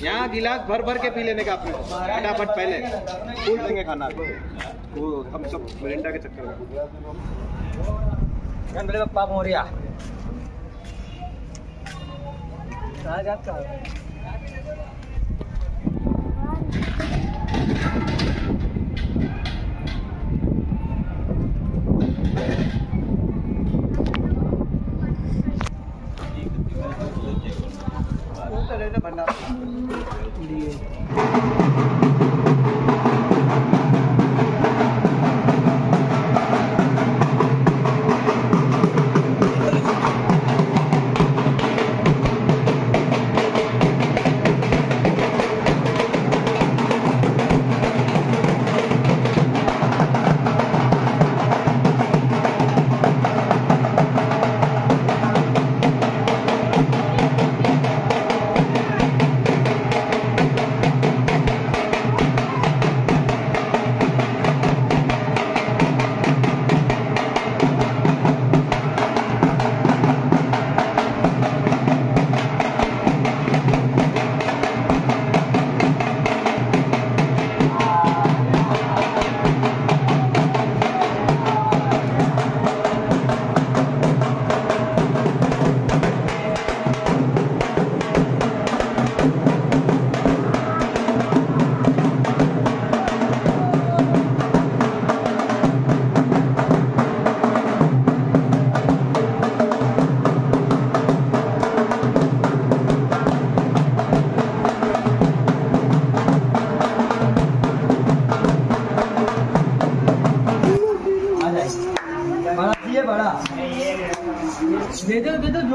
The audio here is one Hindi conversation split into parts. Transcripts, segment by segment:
यहाँ गिलास भर भर के पी लेने का अपने फटाफट पहले। फूल देंगे खाना। वो हम सब मिरिंडा के चक्कर में। मेरे पप्पा मोरिया Tuesday.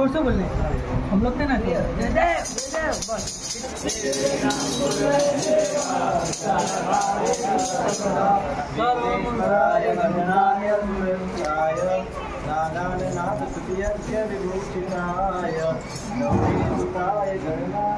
ज़ोर से बोलने। हम लोग ने ना बस। नारायणाय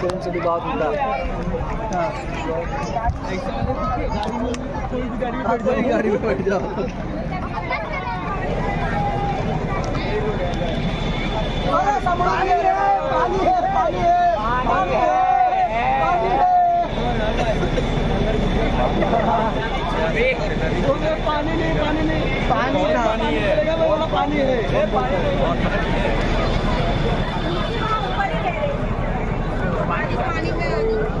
फिर उनसे भी बात होता है पानी पानी पानी पानी है पानी नहीं पानी नहीं पानी पानी है पानी है Aduh.